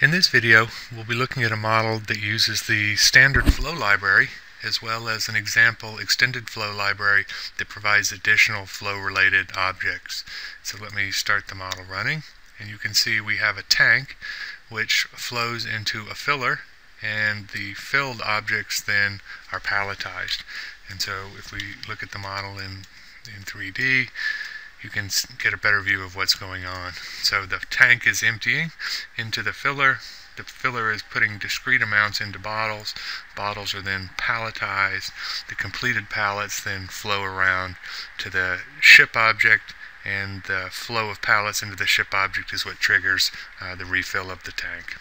In this video, we'll be looking at a model that uses the standard flow library as well as an example extended flow library that provides additional flow related objects. So let me start the model running and you can see we have a tank which flows into a filler and the filled objects then are palletized. And so if we look at the model in, in 3D, you can get a better view of what's going on. So the tank is emptying into the filler. The filler is putting discrete amounts into bottles. Bottles are then palletized. The completed pallets then flow around to the ship object and the flow of pallets into the ship object is what triggers uh, the refill of the tank.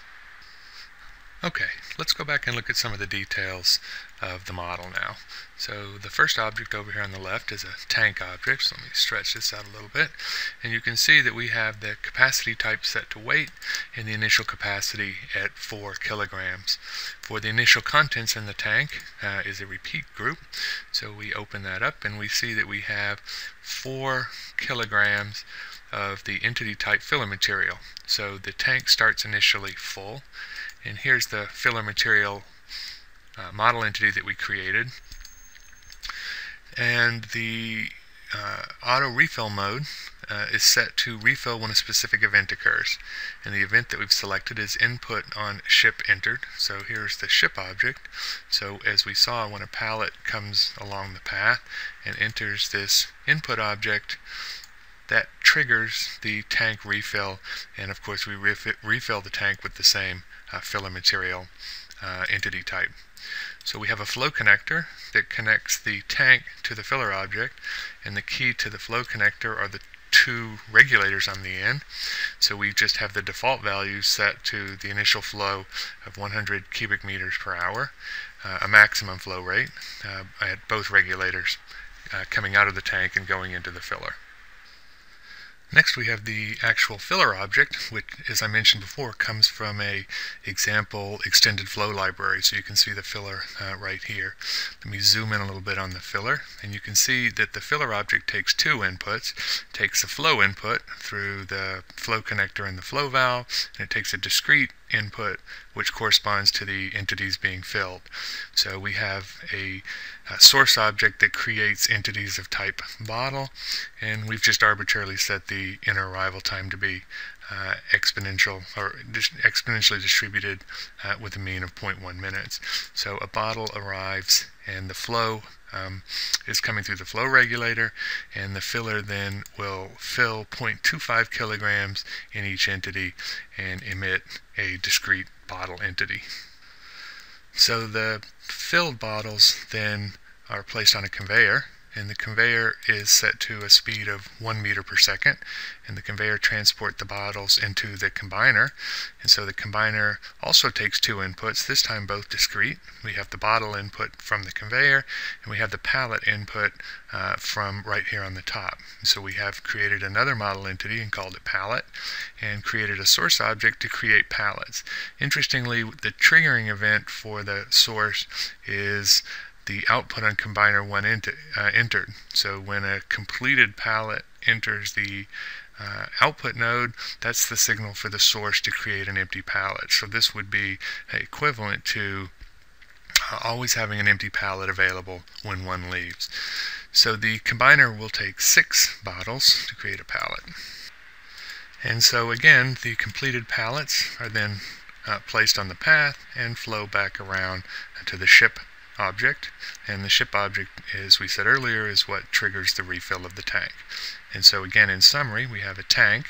Okay, let's go back and look at some of the details of the model now. So the first object over here on the left is a tank object. So let me stretch this out a little bit. And you can see that we have the capacity type set to weight and the initial capacity at 4 kilograms. For the initial contents in the tank uh, is a repeat group. So we open that up and we see that we have 4 kilograms of the entity type filler material. So the tank starts initially full and here's the filler material uh, model entity that we created. And the uh, auto refill mode uh, is set to refill when a specific event occurs. And the event that we've selected is input on ship entered. So here's the ship object. So as we saw, when a pallet comes along the path and enters this input object, that triggers the tank refill. And of course, we refill the tank with the same uh, filler material uh, entity type. So we have a flow connector that connects the tank to the filler object, and the key to the flow connector are the two regulators on the end. So we just have the default value set to the initial flow of 100 cubic meters per hour, uh, a maximum flow rate uh, at both regulators uh, coming out of the tank and going into the filler. Next we have the actual filler object, which as I mentioned before comes from a example extended flow library. So you can see the filler uh, right here. Let me zoom in a little bit on the filler and you can see that the filler object takes two inputs. It takes a flow input through the flow connector and the flow valve and it takes a discrete input which corresponds to the entities being filled. So we have a, a, source object that creates entities of type bottle and we've just arbitrarily set the inner arrival time to be uh, exponential or exponentially distributed uh, with a mean of 0.1 minutes. So a bottle arrives and the flow um, is coming through the flow regulator and the filler then will fill 0.25 kilograms in each entity and emit a discrete bottle entity. So the filled bottles then are placed on a conveyor and the conveyor is set to a speed of 1 meter per second. And the conveyor transport the bottles into the combiner. And so the combiner also takes two inputs this time both discrete. We have the bottle input from the conveyor and we have the pallet input uh, from right here on the top. So we have created another model entity and called it pallet and created a source object to create pallets. Interestingly the triggering event for the source is the output on combiner 1 ent uh, entered. So when a completed pallet enters the uh, output node, that's the signal for the source to create an empty pallet. So this would be equivalent to uh, always having an empty pallet available when one leaves. So the combiner will take six bottles to create a pallet. And so again, the completed pallets are then uh, placed on the path and flow back around to the ship object and the ship object as we said earlier is what triggers the refill of the tank. And so again in summary we have a tank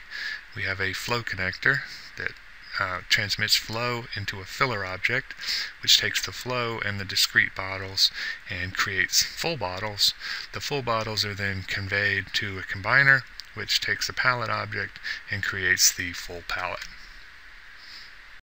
we have a flow connector that uh, transmits flow into a filler object which takes the flow and the discrete bottles and creates full bottles. The full bottles are then conveyed to a combiner which takes a pallet object and creates the full pallet